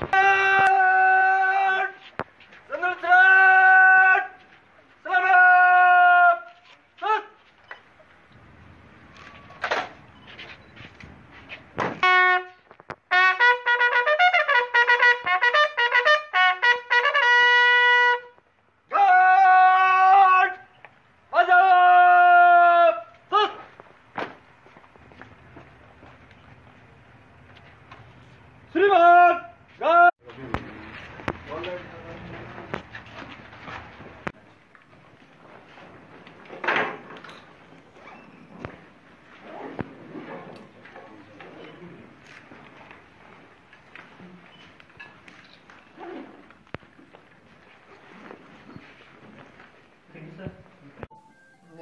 Ah!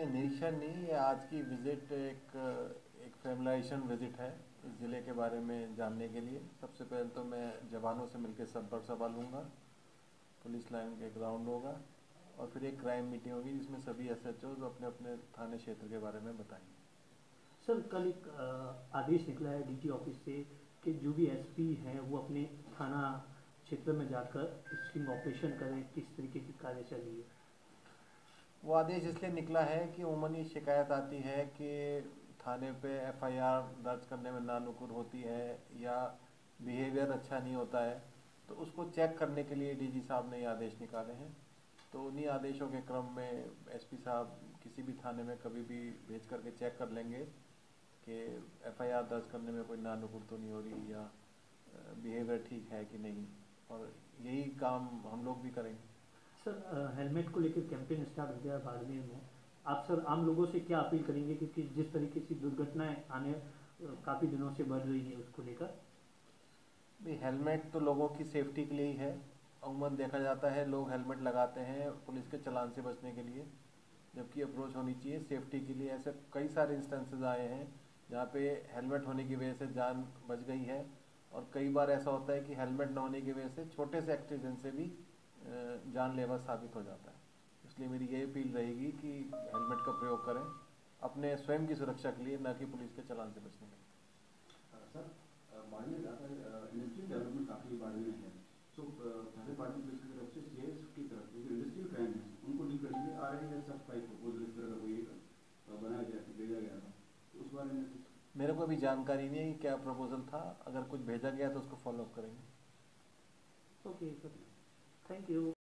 नहीं निरीक्षण नहीं, ये आज की विज़िट एक एक फैमिलाइजेशन विज़िट है इस ज़िले के बारे में जानने के लिए। सबसे पहले तो मैं जवानों से मिलकर संपर्क सभा लूँगा, पुलिस लाइन के ग्राउंड होगा और फिर एक क्राइम मीटिंग होगी जिसमें सभी एस एच अपने अपने थाने क्षेत्र के बारे में बताएँगे। सर, कल एक आदेश निकला है डीटी ऑफ़िस से कि जो भी एसपी हैं वो अपने थाना क्षेत्र में जाकर स्टिंग ऑपरेशन करें, किस तरीके की कार्यशैली है। वो आदेश इसलिए निकला है कि उमूमन ये शिकायत आती है कि थाने पे एफआईआर दर्ज करने में नानुकुर होती है या बिहेवियर अच्छा नहीं होता है तो उसको चेक करने के लिए डीजी साहब ने ये आदेश निकाले हैं। तो उन्हीं आदेशों के क्रम में एसपी साहब किसी भी थाने में कभी भी भेज करके चेक कर लेंगे कि एफआईआर दर्ज करने में कोई नानुकुर तो नहीं हो रही या बिहेवियर ठीक है कि नहीं। और यही काम हम लोग भी करेंगे। सर हेलमेट को लेकर कैंपेन स्टार्ट हो गया बाड़मेर में। आप सर, आम लोगों से क्या अपील करेंगे? क्योंकि जिस तरीके से दुर्घटनाएँ आने काफ़ी दिनों से बढ़ रही है उसको लेकर। भाई हेलमेट तो लोगों की सेफ्टी के लिए ही है। अमूमन देखा जाता है, लोग हेलमेट लगाते हैं पुलिस के चलान से बचने के लिए। जबकि अप्रोच होनी चाहिए सेफ्टी के लिए। ऐसे कई सारे इंस्टेंसेज आए हैं, जहाँ पे हेलमेट होने की वजह से जान बच गई है। और कई बार ऐसा होता है कि हेलमेट न होने की वजह से छोटे से एक्सीडेंट से भी जानलेवा साबित हो जाता है। इसलिए मेरी ये अपील रहेगी कि हेलमेट का प्रयोग करें अपने स्वयं की सुरक्षा के लिए न कि पुलिस के चलान से बचने के लिए। सर इंडस्ट्रियल डेवलपमेंट काफ़ी बाड़मेर है। सो पहले पार्टी पुलिस की तरफ़ से सीएस की तरफ़ से इंडस्ट्रियल क्राइम है उनको डील करने आ रही है सब फाइव प्रपोजल इस तरह का कोई बनाया गया भेजा गया था तो उस बारे में मेरे को अभी जानकारी नहीं है कि क्या प्रपोजल था। अगर कुछ भेजा गया तो उसको फॉलो अप करेंगे। Okay sir. Thank you